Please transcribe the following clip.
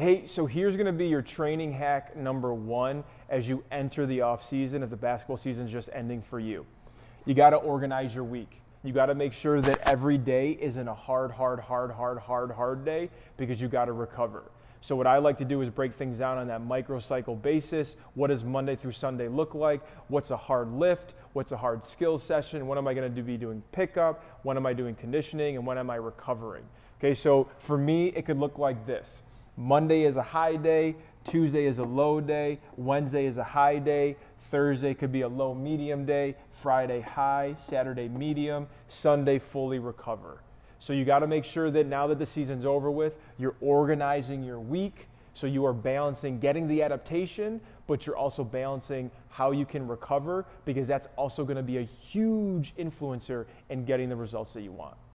Hey, so here's going to be your training hack number one as you enter the off season if the basketball season is just ending for you. You got to organize your week. You got to make sure that every day isn't a hard, hard, hard, hard, hard, hard day because you got to recover. So what I like to do is break things down on that microcycle basis. What does Monday through Sunday look like? What's a hard lift? What's a hard skills session? When am I going to be doing pickup? When am I doing conditioning? And when am I recovering? Okay, so for me, it could look like this. Monday is a high day, Tuesday is a low day, Wednesday is a high day, Thursday could be a low medium day, Friday high, Saturday medium, Sunday fully recover. So you got to make sure that now that the season's over with, you're organizing your week so you are balancing getting the adaptation, but you're also balancing how you can recover because that's also going to be a huge influencer in getting the results that you want.